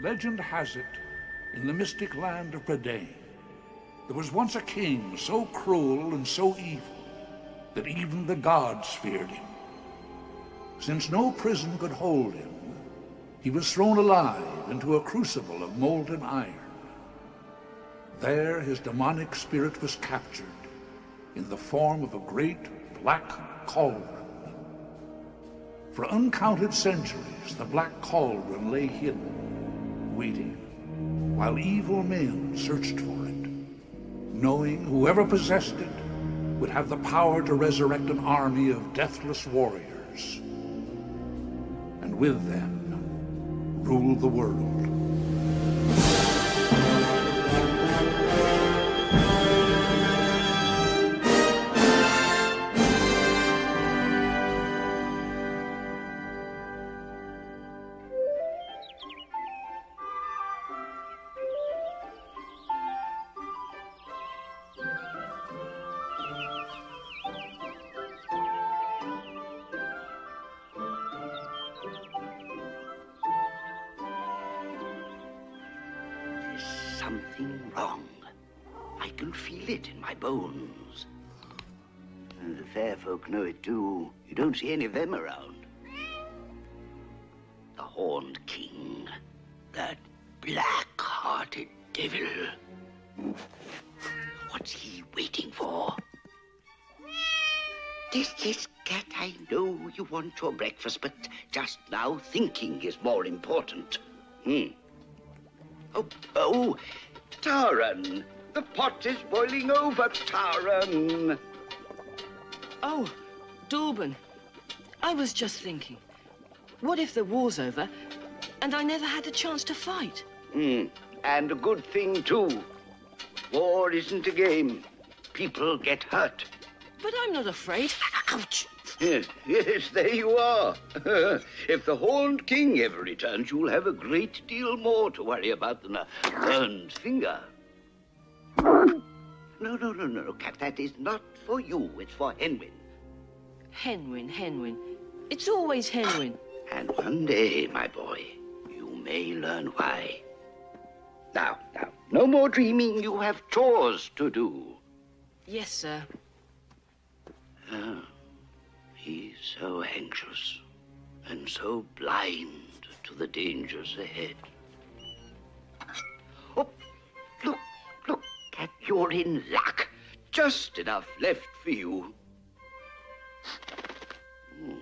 Legend has it, in the mystic land of Prydain, there was once a king so cruel and so evil that even the gods feared him. Since no prison could hold him, he was thrown alive into a crucible of molten iron. There his demonic spirit was captured in the form of a great black cauldron. For uncounted centuries, the black cauldron lay hidden, waiting, while evil men searched for it, knowing whoever possessed it would have the power to resurrect an army of deathless warriors, and with them rule the world. Something wrong. I can feel it in my bones. And the fair folk know it too. You don't see any of them around. The Horned King. That black-hearted devil. What's he waiting for? This, this, cat, I know you want your breakfast, but just now thinking is more important. Hmm. Oh, oh, Taran. The pot is boiling over, Taran. Oh, Dallben. I was just thinking. What if the war's over and I never had a chance to fight? Hmm. And a good thing, too. War isn't a game. People get hurt. But I'm not afraid. Ouch! Yes, yes, there you are. if the Horned King ever returns, you'll have a great deal more to worry about than a burned finger. No, no, no, no, Cat, that is not for you. It's for Hen Wen. Henwin, Hen Wen. It's always Hen Wen. And one day, my boy, you may learn why. Now, now, no more dreaming. You have chores to do. Yes, sir. Oh, He's so anxious and so blind to the dangers ahead. Oh, look, look, Cat, you're in luck. Just enough left for you. Hmm.